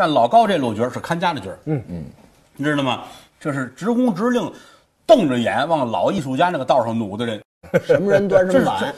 但老高这路角是看家的角儿，嗯嗯，你知道吗？这是直工直令，瞪着眼往老艺术家那个道上努的人。什么人端什么碗。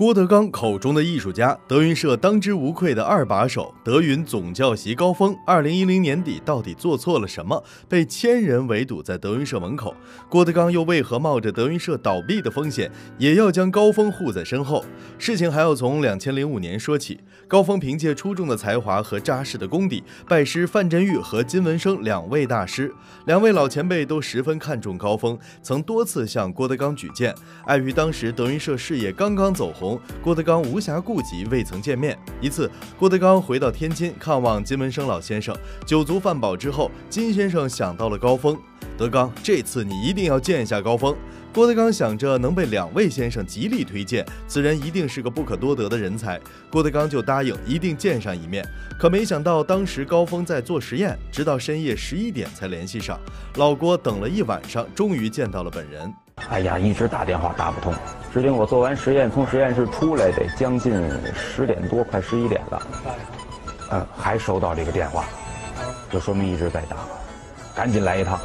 郭德纲口中的艺术家，德云社当之无愧的二把手，德云总教习高峰，二零一零年底到底做错了什么，被千人围堵在德云社门口？郭德纲又为何冒着德云社倒闭的风险，也要将高峰护在身后？事情还要从两千零五年说起。高峰凭借出众的才华和扎实的功底，拜师范振钰和金文生两位大师。两位老前辈都十分看重高峰，曾多次向郭德纲举荐。碍于当时德云社事业刚刚走红，郭德纲无暇顾及，未曾见面。一次，郭德纲回到天津看望金文生老先生，酒足饭饱之后，金先生想到了高峰。德纲，这次你一定要见一下高峰。郭德纲想着能被两位先生极力推荐，此人一定是个不可多得的人才。郭德纲就答应一定见上一面。可没想到，当时高峰在做实验，直到深夜十一点才联系上。老郭等了一晚上，终于见到了本人。哎呀，一直打电话打不通。指定我做完实验从实验室出来得将近十点多，快十一点了。嗯，还收到这个电话，就说明一直在打。赶紧来一趟，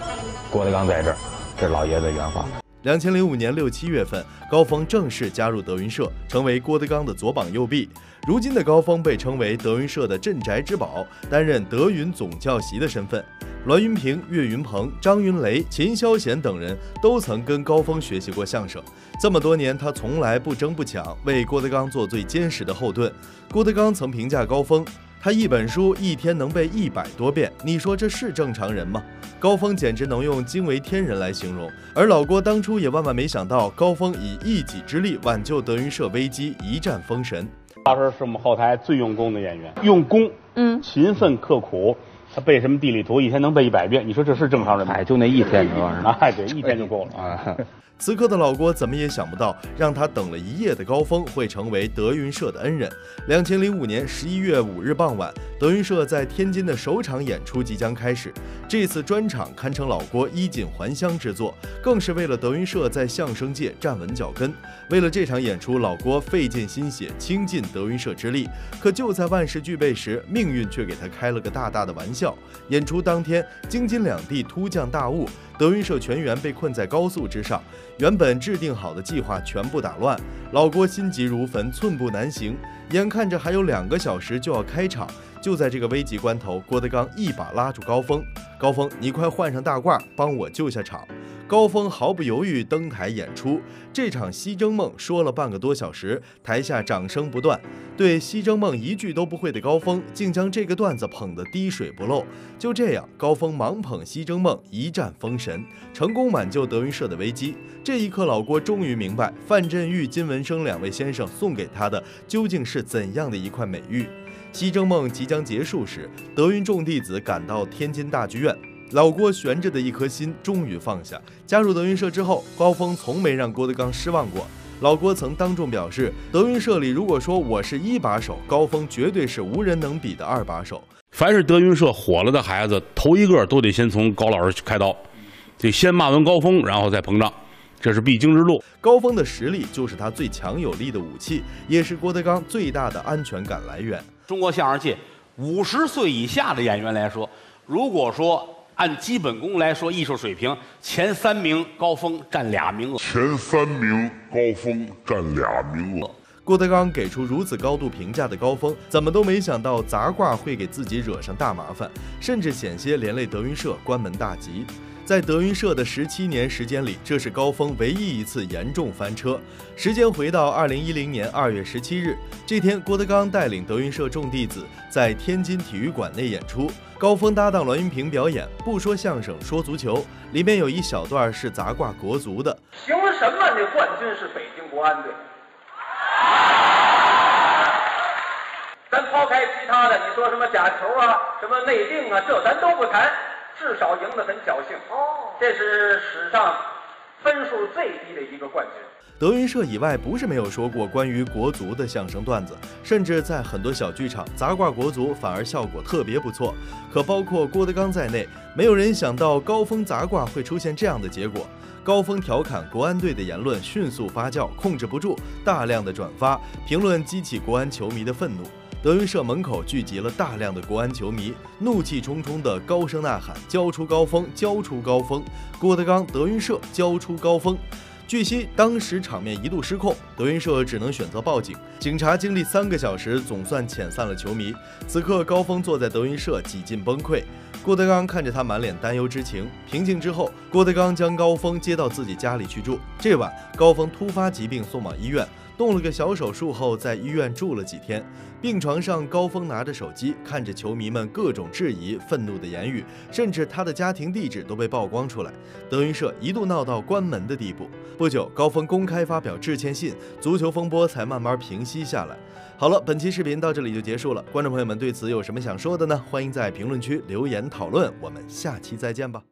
郭德纲在这儿，这老爷子原话。两千零五年六七月份，高峰正式加入德云社，成为郭德纲的左膀右臂。如今的高峰被称为德云社的镇宅之宝，担任德云总教习的身份。栾云平、岳云鹏、张云雷、秦霄贤等人都曾跟高峰学习过相声。这么多年，他从来不争不抢，为郭德纲做最坚实的后盾。郭德纲曾评价高峰。他一本书一天能背一百多遍，你说这是正常人吗？高峰简直能用惊为天人来形容。而老郭当初也万万没想到，高峰以一己之力挽救德云社危机，一战封神。大师是我们后台最用功的演员，用功，嗯，勤奋刻苦。他背什么地理图，一天能背一百遍，你说这是正常人吗？哎，就那一天，这玩意儿，哎，对，一天就够了啊。此刻的老郭怎么也想不到，让他等了一夜的高峰会成为德云社的恩人。两千零五年十一月五日傍晚，德云社在天津的首场演出即将开始。这次专场堪称老郭衣锦还乡之作，更是为了德云社在相声界站稳脚跟。为了这场演出，老郭费尽心血，倾尽德云社之力。可就在万事俱备时，命运却给他开了个大大的玩笑。演出当天，京津两地突降大雾。德云社全员被困在高速之上，原本制定好的计划全部打乱，老郭心急如焚，寸步难行。眼看着还有两个小时就要开场，就在这个危急关头，郭德纲一把拉住高峰：“高峰，你快换上大褂，帮我救下场。”高峰毫不犹豫登台演出，这场西征梦说了半个多小时，台下掌声不断。对西征梦一句都不会的高峰，竟将这个段子捧得滴水不漏。就这样，高峰忙捧西征梦，一战封神，成功挽救德云社的危机。这一刻，老郭终于明白，范振钰、金文生两位先生送给他的究竟是怎样的一块美玉。西征梦即将结束时，德云众弟子赶到天津大剧院。老郭悬着的一颗心终于放下。加入德云社之后，高峰从没让郭德纲失望过。老郭曾当众表示，德云社里如果说我是一把手，高峰绝对是无人能比的二把手。凡是德云社火了的孩子，头一个都得先从高老师开刀，得先骂完高峰，然后再膨胀，这是必经之路。高峰的实力就是他最强有力的武器，也是郭德纲最大的安全感来源。中国相声界五十岁以下的演员来说，如果说按基本功来说，艺术水平前三名高峰占俩名额。前三名高峰占俩名额。郭德纲给出如此高度评价的高峰，怎么都没想到砸挂会给自己惹上大麻烦，甚至险些连累德云社关门大吉。在德云社的十七年时间里，这是高峰唯一一次严重翻车。时间回到二零一零年二月十七日，这天，郭德纲带领德云社众弟子在天津体育馆内演出，高峰搭档栾云平表演，不说相声，说足球。里面有一小段是砸挂国足的。凭什么那冠军是北京国安队？咱抛开其他的，你说什么假球啊，什么内定啊，这咱都不谈。至少赢得很侥幸哦，这是史上分数最低的一个冠军。德云社以外不是没有说过关于国足的相声段子，甚至在很多小剧场砸挂国足反而效果特别不错。可包括郭德纲在内，没有人想到高峰砸挂会出现这样的结果。高峰调侃国安队的言论迅速发酵，控制不住，大量的转发评论激起国安球迷的愤怒。德云社门口聚集了大量的国安球迷，怒气冲冲地高声呐喊：“交出高峰，交出高峰！郭德纲，德云社交出高峰！”据悉，当时场面一度失控，德云社只能选择报警。警察经历三个小时，总算遣散了球迷。此刻，高峰坐在德云社，几近崩溃。郭德纲看着他满脸担忧之情，平静之后，郭德纲将高峰接到自己家里去住。这晚，高峰突发疾病送往医院。动了个小手术后，在医院住了几天。病床上，高峰拿着手机，看着球迷们各种质疑、愤怒的言语，甚至他的家庭地址都被曝光出来。德云社一度闹到关门的地步。不久，高峰公开发表致歉信，足球风波才慢慢平息下来。好了，本期视频到这里就结束了。观众朋友们对此有什么想说的呢？欢迎在评论区留言讨论。我们下期再见吧。